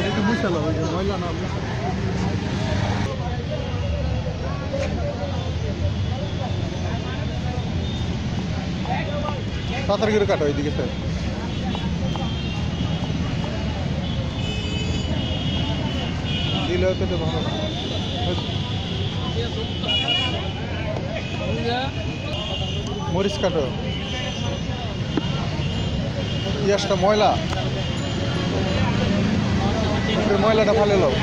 একটু মুছালো ওই যে ময়লা না তাড়াতাড়ি করে কাটো ওইদিকে স্যার। দিলে হয়তো ভালো মরিচ কাটো। ইয়াসটা ময়লা। ময়লাটা ফালে লাও।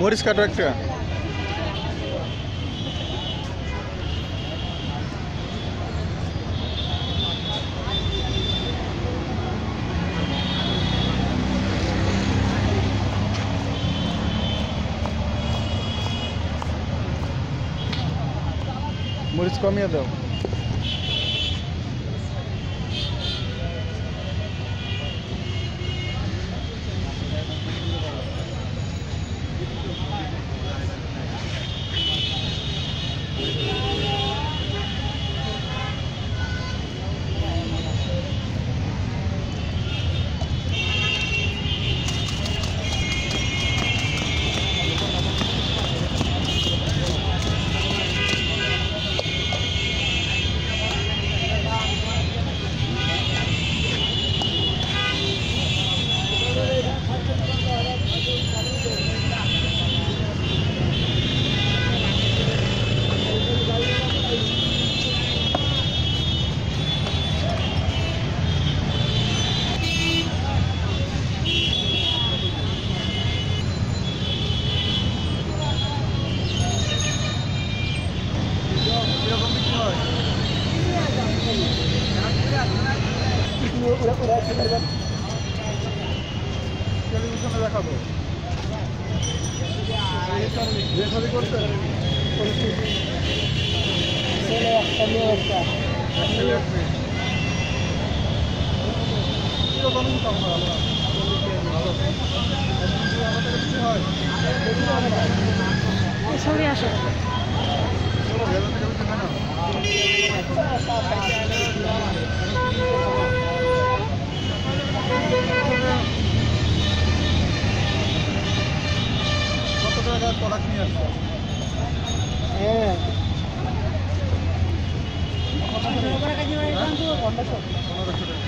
মরিচ কাটো একটা। মরিচ কমিয়ে টেলিভিশনে দেখাবো শাদী করতে ছেলে একটা মেয়ে। একটা income হয় আপনার? পনেরোশো টাকা।